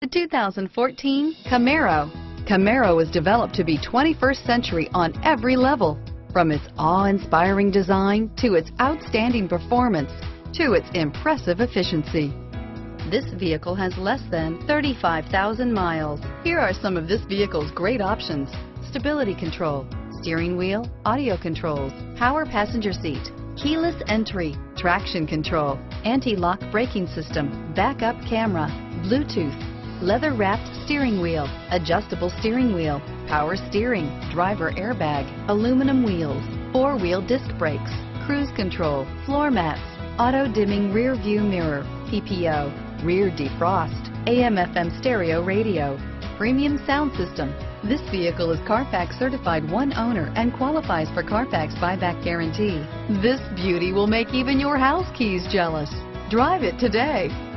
The 2014 Camaro. Camaro was developed to be 21st century on every level. From its awe-inspiring design to its outstanding performance to its impressive efficiency. This vehicle has less than 35,000 miles. Here are some of this vehicle's great options. Stability control, steering wheel, audio controls, power passenger seat, keyless entry, traction control, anti-lock braking system, backup camera, Bluetooth, leather wrapped steering wheel, adjustable steering wheel, power steering, driver airbag, aluminum wheels, four wheel disc brakes, cruise control, floor mats, auto dimming rear view mirror, PPO, rear defrost, AM FM stereo radio, premium sound system. This vehicle is Carfax certified one owner and qualifies for Carfax buyback guarantee. This beauty will make even your house keys jealous. Drive it today.